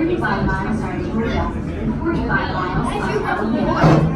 35 miles are Georgia and 45 miles are Alabama. For